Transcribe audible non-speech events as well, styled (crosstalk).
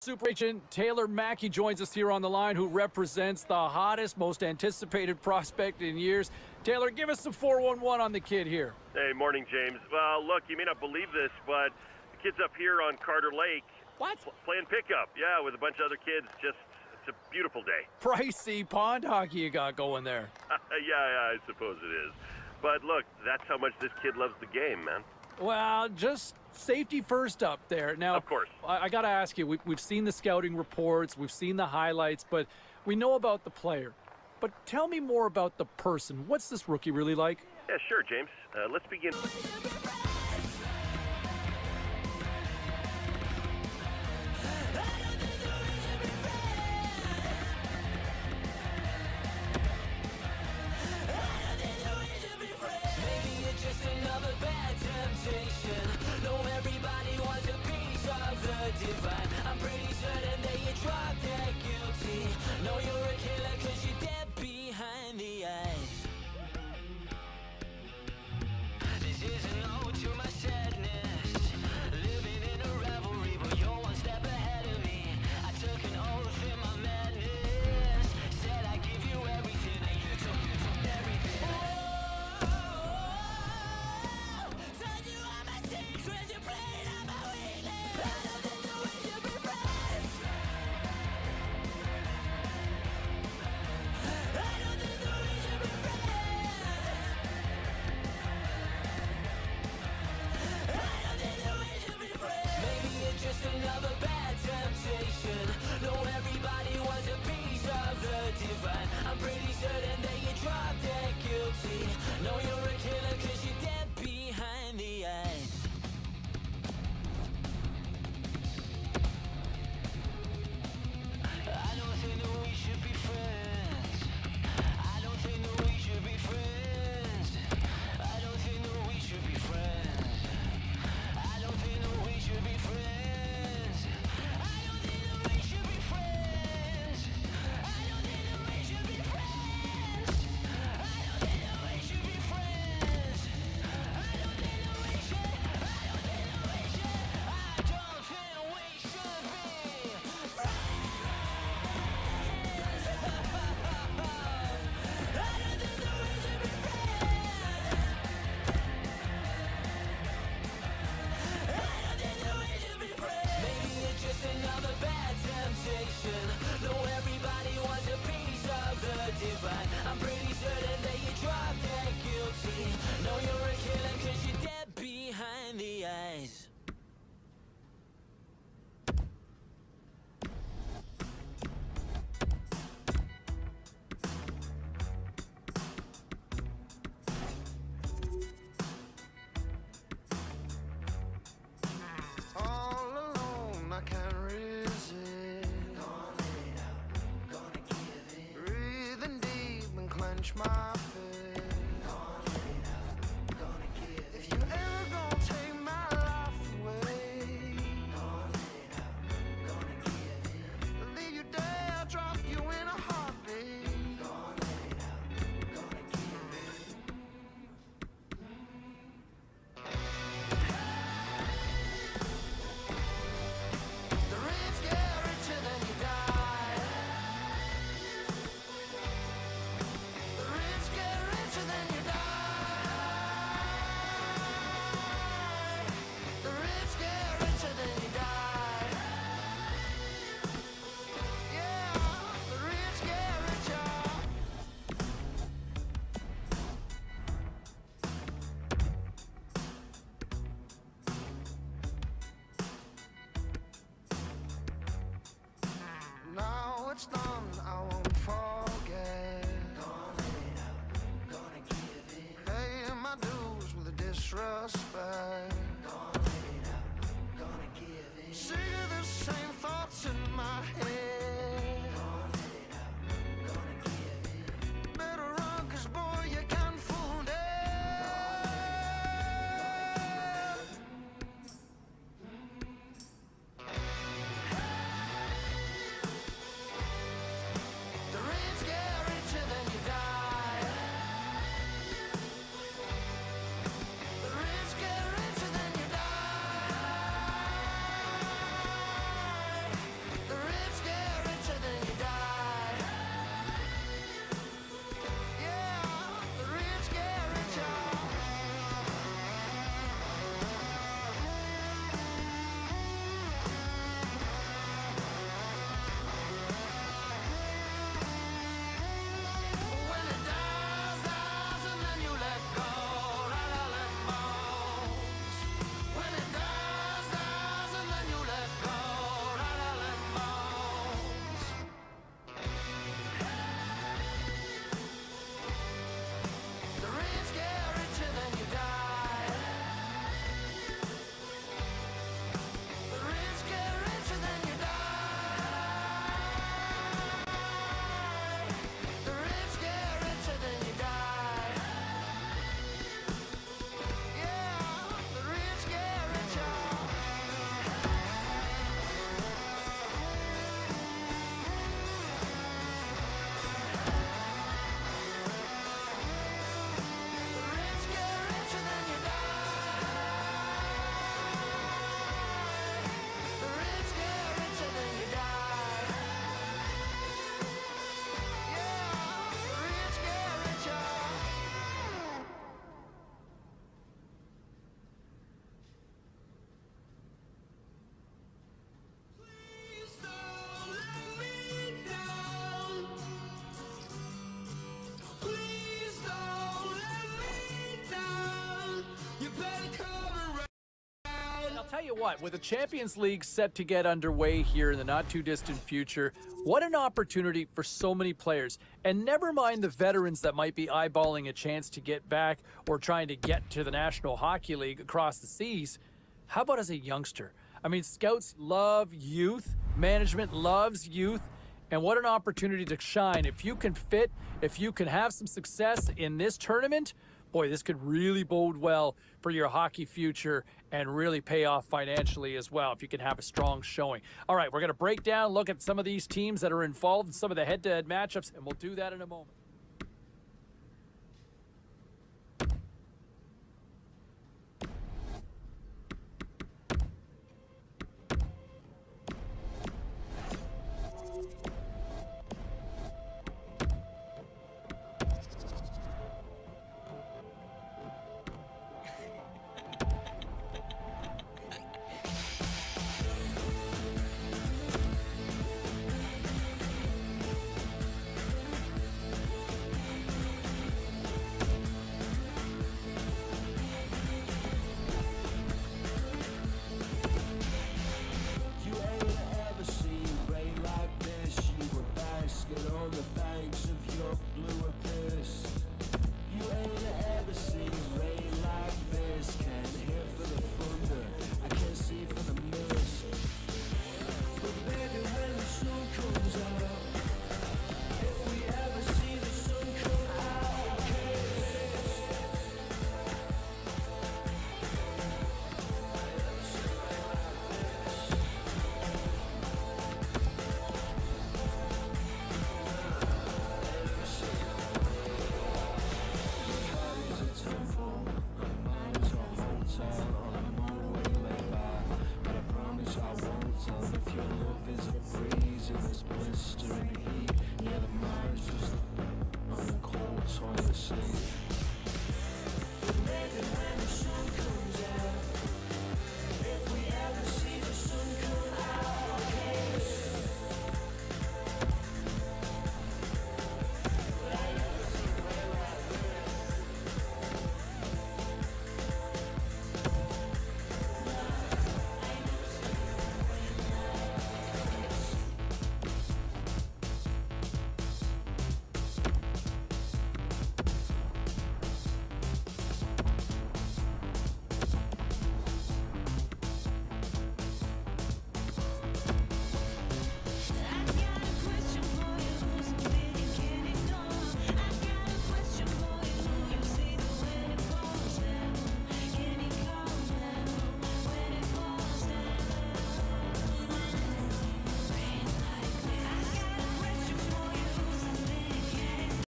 Super agent Taylor Mackey joins us here on the line, who represents the hottest, most anticipated (laughs) prospect in years. Taylor, give us the 411 on the kid here. Hey, morning, James. Well, look, you may not believe this, but the kid's up here on Carter Lake. What? playing pickup, yeah, with a bunch of other kids. Just, it's a beautiful day. (laughs) Pricey pond hockey you got going there. (laughs) yeah, yeah, I suppose it is. But look, that's how much this kid loves the game, man. Well, just safety first up there. Now, of course, I, I got to ask you. We, we've seen the scouting reports, we've seen the highlights, but we know about the player. But tell me more about the person. What's this rookie really like? Yeah, sure, James. Uh, let's begin. What, with the Champions League set to get underway here in the not too distant future, what an opportunity for so many players. And never mind the veterans that might be eyeballing a chance to get back or trying to get to the National Hockey League across the seas. How about as a youngster? I mean, scouts love youth, management loves youth. And what an opportunity to shine. If you can fit, if you can have some success in this tournament, boy, this could really bode well for your hockey future and really pay off financially as well if you can have a strong showing. All right, we're going to break down, look at some of these teams that are involved in some of the head to head matchups, and we'll do that in a moment.